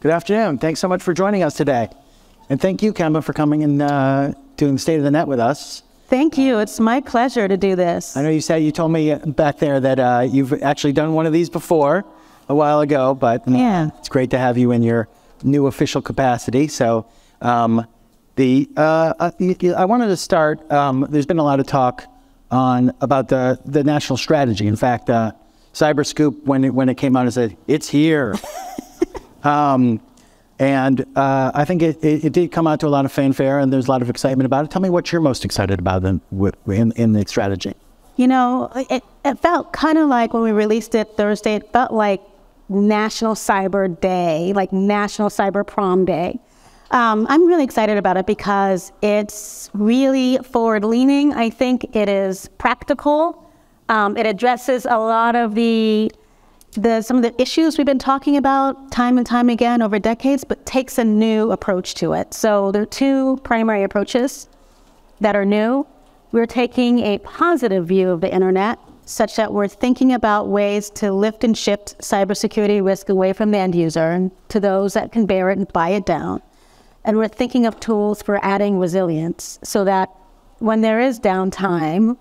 Good afternoon. Thanks so much for joining us today. And thank you, Kemba, for coming and uh, doing the State of the Net with us. Thank you. It's my pleasure to do this. I know you said you told me back there that uh, you've actually done one of these before a while ago, but Yeah. it's great to have you in your new official capacity. So, um, the uh, uh, I wanted to start. Um, there's been a lot of talk on about the the national strategy. In fact, uh, CyberScoop when it when it came out, it said it's here. Um, and uh, I think it, it, it did come out to a lot of fanfare, and there's a lot of excitement about it. Tell me what you're most excited about in, in, in the strategy. You know, it, it felt kind of like when we released it Thursday, it felt like National Cyber Day, like National Cyber Prom Day. Um, I'm really excited about it because it's really forward leaning. I think it is practical. Um, it addresses a lot of the the some of the issues we've been talking about time and time again over decades, but takes a new approach to it. So there are two primary approaches that are new. We're taking a positive view of the internet, such that we're thinking about ways to lift and shift cybersecurity risk away from the end user to those that can bear it and buy it down. And we're thinking of tools for adding resilience so that when there is downtime,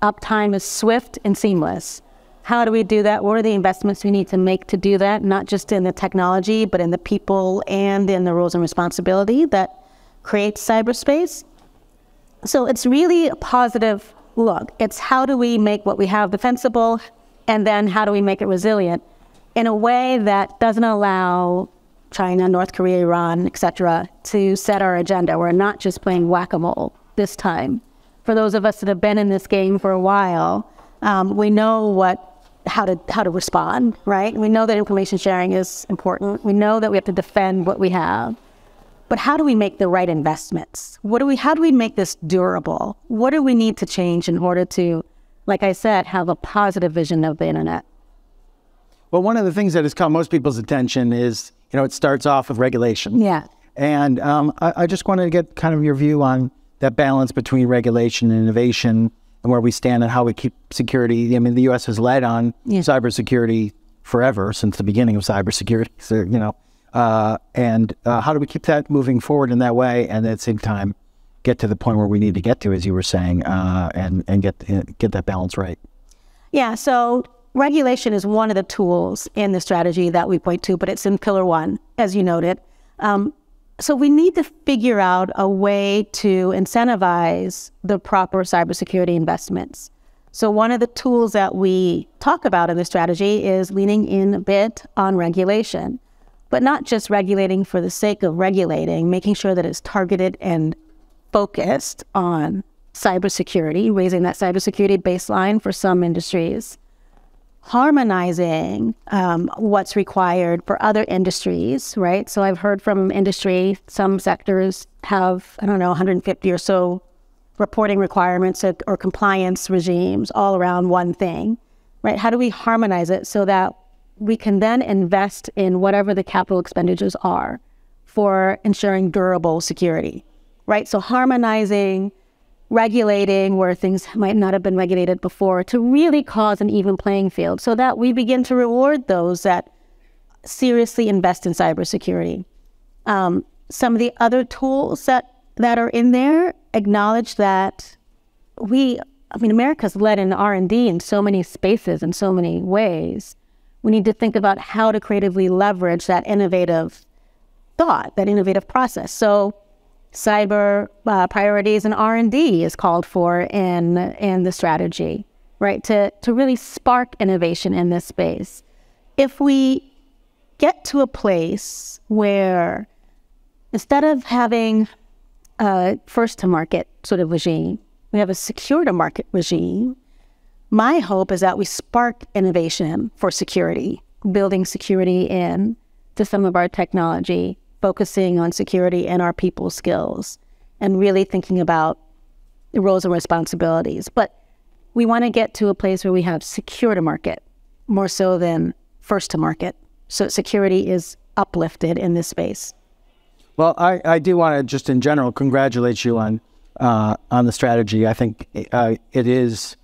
uptime is swift and seamless. How do we do that? What are the investments we need to make to do that? Not just in the technology, but in the people and in the roles and responsibility that creates cyberspace. So it's really a positive look. It's how do we make what we have defensible, and then how do we make it resilient in a way that doesn't allow China, North Korea, Iran, etc., to set our agenda. We're not just playing whack-a-mole this time. For those of us that have been in this game for a while, um, we know what how to how to respond. Right? We know that information sharing is important. We know that we have to defend what we have. But how do we make the right investments? What do we how do we make this durable? What do we need to change in order to, like I said, have a positive vision of the internet? Well, one of the things that has caught most people's attention is, you know, it starts off with regulation. Yeah. And um, I, I just wanted to get kind of your view on that balance between regulation and innovation and where we stand and how we keep security. I mean, the U.S. has led on Yeah. cybersecurity forever since the beginning of cybersecurity. So, you know, uh, and uh, how do we keep that moving forward in that way and at the same time get to the point where we need to get to, as you were saying, uh, and, and get, get that balance right? Yeah, so regulation is one of the tools in the strategy that we point to, but it's in pillar one, as you noted. Um, so we need to figure out a way to incentivize the proper cybersecurity investments. So one of the tools that we talk about in the strategy is leaning in a bit on regulation, but not just regulating for the sake of regulating, making sure that it's targeted and focused on cybersecurity, raising that cybersecurity baseline for some industries, harmonizing um, what's required for other industries, right? So I've heard from industry, some sectors have, I don't know, 150 or so reporting requirements or, or compliance regimes all around one thing, right? How do we harmonize it so that we can then invest in whatever the capital expenditures are for ensuring durable security, right? So harmonizing, regulating where things might not have been regulated before to really cause an even playing field so that we begin to reward those that seriously invest in cybersecurity. Um, some of the other tools that, that are in there acknowledge that we, I mean, America's led in R&D in so many spaces in so many ways. We need to think about how to creatively leverage that innovative thought, that innovative process. So cyber uh, priorities and R&D is called for in in the strategy, right? To to really spark innovation in this space. If we get to a place where instead of having a first to market sort of regime, we have a secure to market regime. My hope is that we spark innovation for security, building security in to some of our technology, focusing on security and our people skills, and really thinking about the roles and responsibilities. But we want to get to a place where we have secure to market more so than first to market. So security is uplifted in this space. Well, I, I do want to just in general congratulate you on uh, on the strategy. I think uh, it is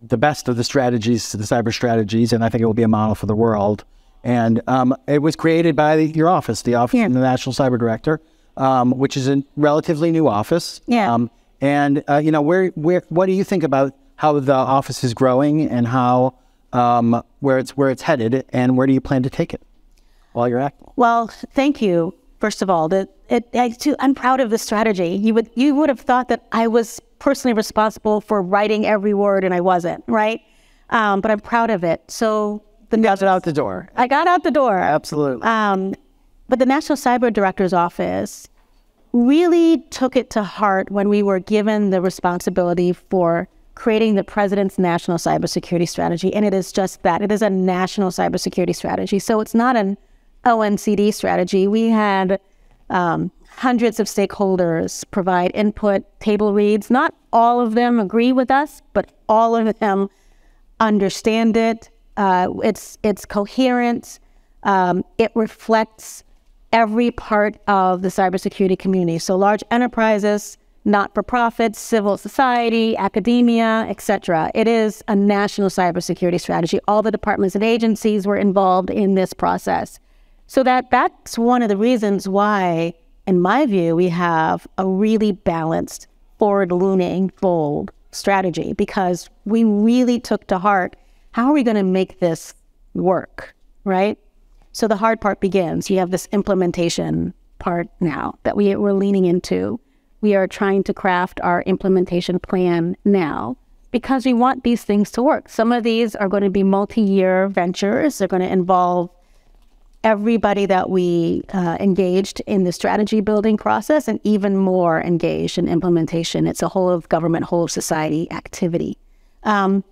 the best of the strategies, the cyber strategies, and I think it will be a model for the world. And um, it was created by the, your office, the Office Yeah. of the National Cyber Director, um, which is a relatively new office. Yeah. Um, and uh, you know, where, where, what do you think about how the office is growing and how um, where it's where it's headed, and where do you plan to take it while you're acting? Well, thank you. First of all, that it, I too, I'm proud of the strategy. You would you would have thought that I was personally responsible for writing every word, and I wasn't, right? Um, but I'm proud of it. So the Got it out the door. I got out the door. Absolutely. Um, but the National Cyber Director's Office really took it to heart when we were given the responsibility for creating the President's National Cybersecurity Strategy. And it is just that it is a national cybersecurity strategy. So it's not an ONCD strategy. We had um, hundreds of stakeholders provide input, table reads. Not all of them agree with us, but all of them understand it. Uh, it's it's coherent. Um, it reflects every part of the cybersecurity community. So large enterprises, not-for-profits, civil society, academia, etc. It is a national cybersecurity strategy. All the departments and agencies were involved in this process. So that that's one of the reasons why, in my view, we have a really balanced, forward-leaning, bold strategy because we really took to heart how are we going to make this work, right? So the hard part begins. You have this implementation part now that we, we're leaning into. We are trying to craft our implementation plan now because we want these things to work. Some of these are going to be multi year ventures, they're going to involve everybody that we uh, engaged in the strategy building process and even more engaged in implementation. It's a whole of government, whole of society activity. Um,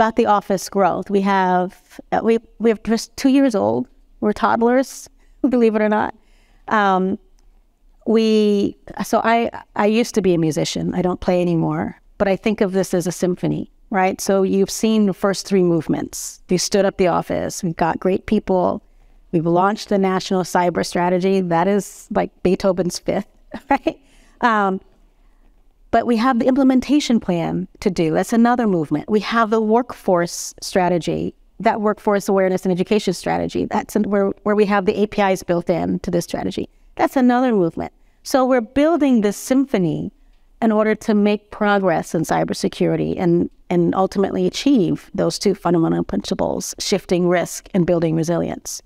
about the office growth, we have uh, we we have just two years old. We're toddlers, believe it or not. Um, we so I I used to be a musician. I don't play anymore, but I think of this as a symphony, right? So you've seen the first three movements. We stood up the office. We've got great people. We've launched the national cyber strategy. That is like Beethoven's fifth, right? Um, but we have the implementation plan to do. That's another movement. We have the workforce strategy, that workforce awareness and education strategy. That's where, where we have the APIs built in to this strategy. That's another movement. So we're building this symphony in order to make progress in cybersecurity and, and ultimately achieve those two fundamental principles, shifting risk and building resilience.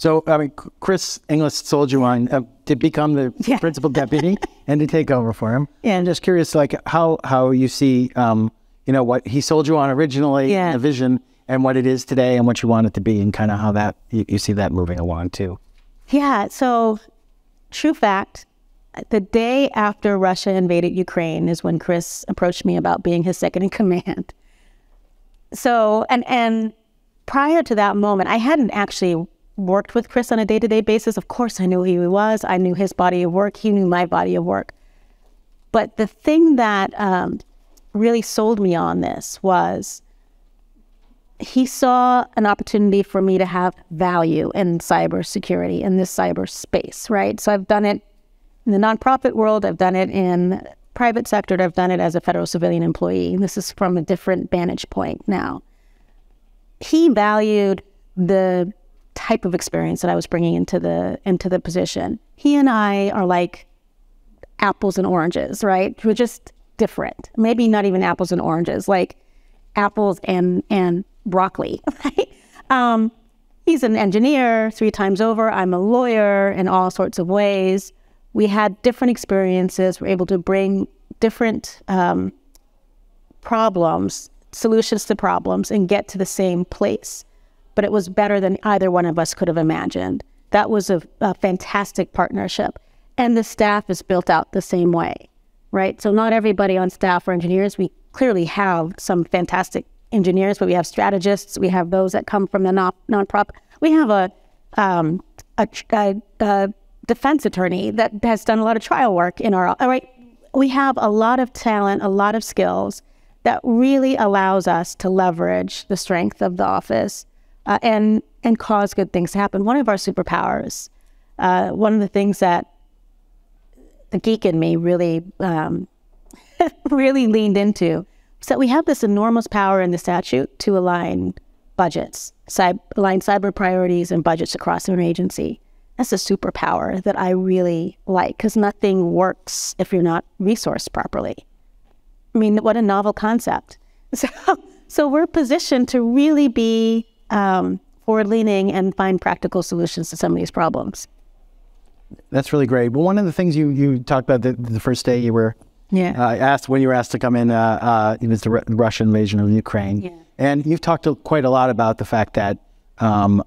So, I mean, Chris Inglis sold you on uh, to become the Yeah. principal deputy and to take over for him. Yeah. I'm just curious, like how how you see, um, you know, what he sold you on originally, Yeah. the vision, and what it is today, and what you want it to be, and kind of how that you, you see that moving along too. Yeah, so true fact. The day after Russia invaded Ukraine is when Chris approached me about being his second in command. So, and and prior to that moment, I hadn't actually worked with Chris on a day-to-day basis. Of course, I knew who he was. I knew his body of work. He knew my body of work. But the thing that um, really sold me on this was he saw an opportunity for me to have value in cybersecurity in this cyber space, right? So I've done it in the nonprofit world, I've done it in private sector, I've done it as a federal civilian employee. This is from a different vantage point now. He valued the type of experience that I was bringing into the into the position. He and I are like apples and oranges, right? We're just different. Maybe not even apples and oranges, like apples and and broccoli, right? Um, he's an engineer three times over. I'm a lawyer in all sorts of ways. We had different experiences. We're able to bring different um, problems, solutions to problems, and get to the same place. But it was better than either one of us could have imagined. That was a, a fantastic partnership. And the staff is built out the same way, right? So not everybody on staff are engineers. We clearly have some fantastic engineers, but we have strategists. We have those that come from the non nonprofit. We have a, um, a, a, a defense attorney that has done a lot of trial work in our. All right, we have a lot of talent, a lot of skills that really allows us to leverage the strength of the office uh, and and cause good things to happen. One of our superpowers, uh, one of the things that the geek in me really um, really leaned into is that we have this enormous power in the statute to align budgets, align cyber priorities and budgets across an agency. That's a superpower that I really like because nothing works if you're not resourced properly. I mean, what a novel concept. So, so we're positioned to really be um, forward leaning and find practical solutions to some of these problems. That's really great. Well, one of the things you, you talked about the, the first day you were Yeah. uh, asked when you were asked to come in, uh, uh, it was the Ru- Russian invasion of Ukraine. Yeah. And you've talked a- quite a lot about the fact that um,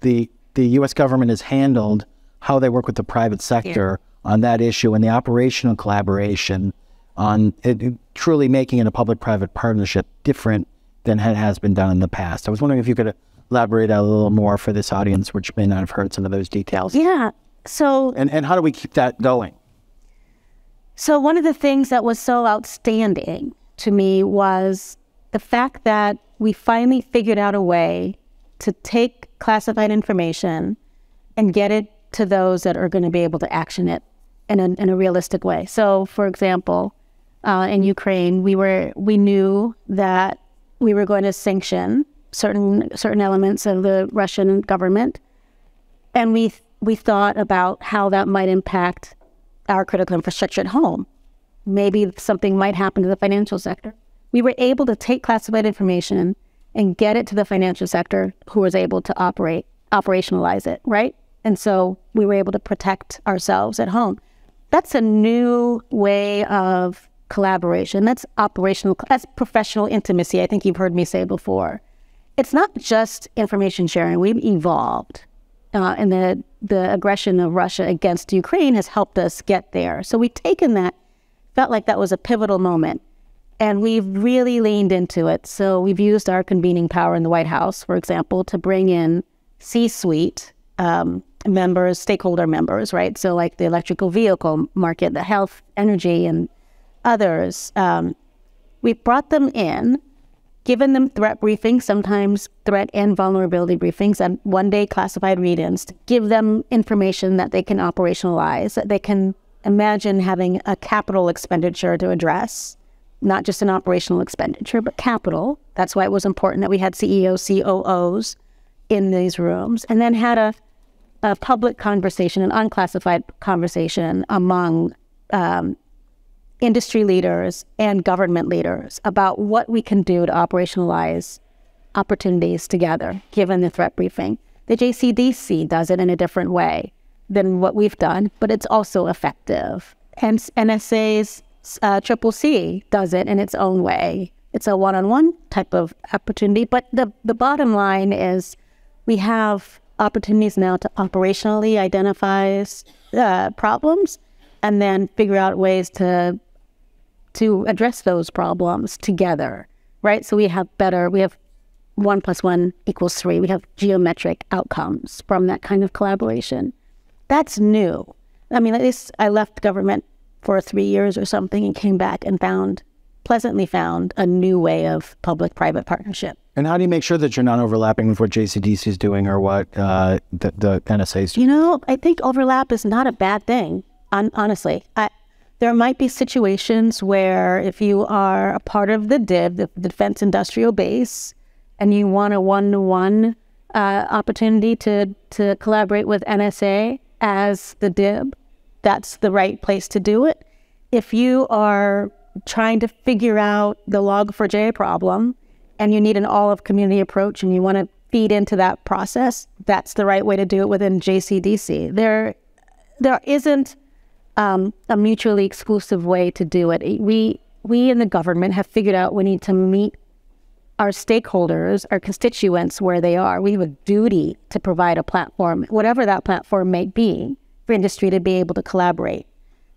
the the U.S. government has handled how they work with the private sector on that issue and the operational collaboration on it, it truly making it a public-private partnership different than it has been done in the past. I was wondering if you could elaborate a little more for this audience, which may not have heard some of those details. yeah. So And and how do we keep that going? So, one of the things that was so outstanding to me was the fact that we finally figured out a way to take classified information and get it to those that are going to be able to action it in a, in a realistic way. So, for example, uh, in Ukraine, we were we knew that we were going to sanction certain certain elements of the Russian government, and we we thought about how that might impact our critical infrastructure at home. Maybe something might happen to the financial sector. We were able to take classified information and get it to the financial sector who was able to operate, operationalize it, right? And so we were able to protect ourselves at home. That's a new way of collaboration. That's operational, that's professional intimacy. I think you've heard me say before. It's not just information sharing. We've evolved uh, and the the aggression of Russia against Ukraine has helped us get there. So we've taken that, felt like that was a pivotal moment, and we've really leaned into it. So we've used our convening power in the White House, for example, to bring in C-suite um, members, stakeholder members, right? So like the electrical vehicle market, the health, energy, and others. Um, we brought them in given them threat briefings, sometimes threat and vulnerability briefings, and one day classified read ins to give them information that they can operationalize, that they can imagine having a capital expenditure to address, not just an operational expenditure, but capital. That's why it was important that we had CEOs, COOs in these rooms, and then had a, a public conversation, an unclassified conversation among um, industry leaders and government leaders about what we can do to operationalize opportunities together, given the threat briefing. The JCDC does it in a different way than what we've done, but it's also effective. And NSA's uh, Triple C does it in its own way. It's a one-on-one type of opportunity, but the the bottom line is we have opportunities now to operationally identify uh, problems and then figure out ways to to address those problems together, right? So we have better, we have one plus one equals three. We have geometric outcomes from that kind of collaboration. That's new. I mean, at least I left government for three years or something and came back and found, pleasantly found, a new way of public private partnership. And how do you make sure that you're not overlapping with what JCDC is doing or what uh, the, the NSA is doing? You know, I think overlap is not a bad thing. Honestly, I, there might be situations where if you are a part of the DIB, the Defense Industrial Base, and you want a one-to-one uh, opportunity to to collaborate with NSA as the DIB, that's the right place to do it. If you are trying to figure out the Log4j problem and you need an all of community approach and you want to feed into that process, that's the right way to do it within JCDC. There, there isn't um, a mutually exclusive way to do it. We we in the government have figured out we need to meet our stakeholders, our constituents where they are. We have a duty to provide a platform, whatever that platform may be, for industry to be able to collaborate.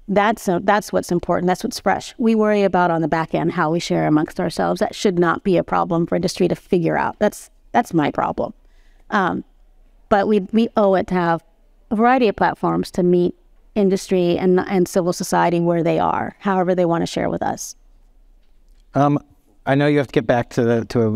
That's a, that's what's important. That's what's fresh. We worry about on the back end how we share amongst ourselves. That should not be a problem for industry to figure out. That's that's my problem. Um, but we we owe it to have a variety of platforms to meet industry and and civil society where they are, however they want to share with us. Um, I know you have to get back to the to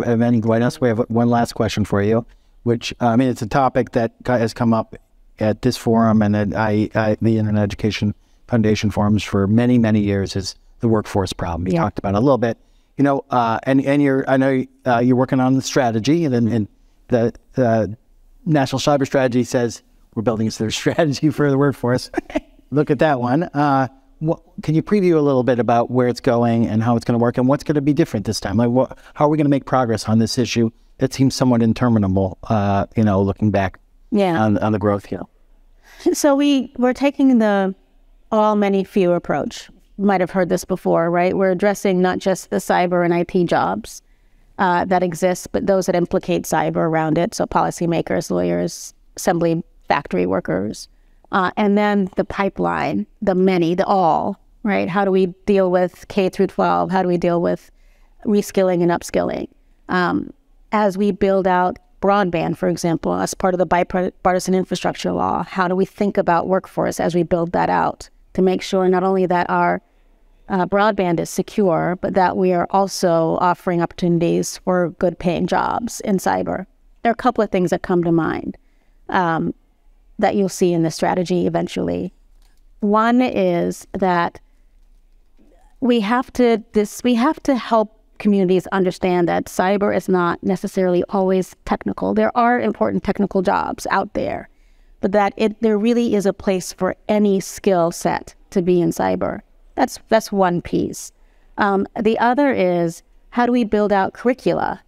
White House. We have one last question for you, which I mean it's a topic that has come up at this forum and at I, I, the Internet Education Foundation forums for many many years. Is the workforce problem? You Yeah. talked about it a little bit you know, uh, and and you're I know uh, you're working on the strategy, and then and the the national cyber strategy says we're building a strategy for the workforce. Look at that one. Uh, what, can you preview a little bit about where it's going and how it's going to work and what's going to be different this time? Like, what, how are we going to make progress on this issue? It seems somewhat interminable, uh, you know, looking back Yeah. on, on the growth here. So we we're taking the all many few approach. You might have heard this before, right? We're addressing not just the cyber and IT jobs uh, that exist, but those that implicate cyber around it. So policymakers, lawyers, assembly factory workers, uh, and then the pipeline, the many, the all. Right? How do we deal with K through 12? How do we deal with reskilling and upskilling? Um, as we build out broadband, for example, as part of the bipartisan infrastructure law, how do we think about workforce as we build that out to make sure not only that our uh, broadband is secure, but that we are also offering opportunities for good paying jobs in cyber? There are a couple of things that come to mind um, that you'll see in the strategy eventually. One is that we have to this we have to help communities understand that cyber is not necessarily always technical. There are important technical jobs out there, but that it there really is a place for any skill set to be in cyber. That's that's one piece. Um, the other is how do we build out curricula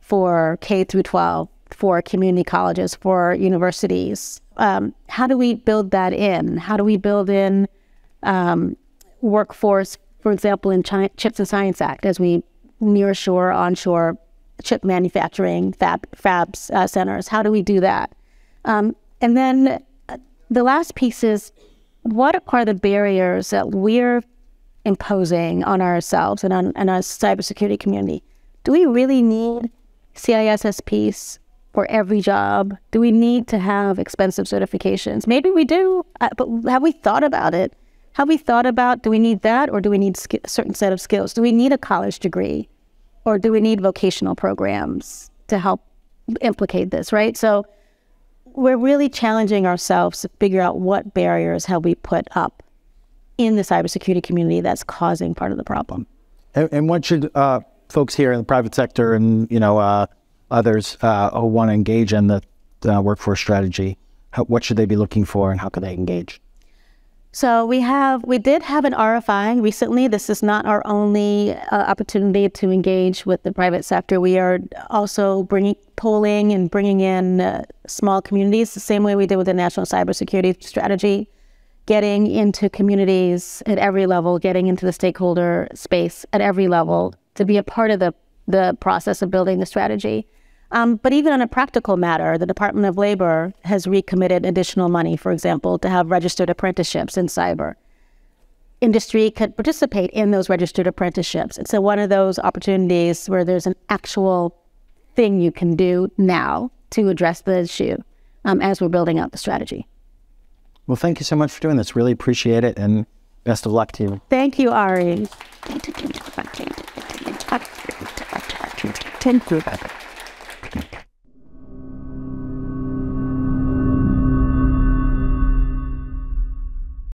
for K through 12, for community colleges, for universities? Um, how do we build that in? How do we build in um, workforce, for example, in Chi- Chips and Science Act, as we nearshore, onshore chip manufacturing fab fabs uh, centers. How do we do that? Um, and then uh, the last piece is what are the barriers that we're imposing on ourselves and on, on our cybersecurity community? Do we really need CISSPs for every job? Do we need to have expensive certifications? Maybe we do, uh, but have we thought about it? Have we thought about do we need that or do we need a certain set of skills? Do we need a college degree or do we need vocational programs to help implicate this, right? So we're really challenging ourselves to figure out what barriers have we put up in the cybersecurity community that's causing part of the problem. And, and what should uh, folks here in the private sector and you know uh, others uh, who want to engage in the workforce strategy, how, what should they be looking for, and how can they engage? So we have we did have an RFI recently. This is not our only uh, opportunity to engage with the private sector. We are also bringing polling and bringing in uh, small communities the same way we did with the national cybersecurity strategy, getting into communities at every level, getting into the stakeholder space at every level to be a part of the the process of building the strategy. Um, but even on a practical matter, the Department of Labor has recommitted additional money, for example, to have registered apprenticeships in cyber. Industry could participate in those registered apprenticeships. It's a, one of those opportunities where there's an actual thing you can do now to address the issue um, as we're building out the strategy. Well, thank you so much for doing this. Really appreciate it, and best of luck to you. Thank you, Ari. 10分。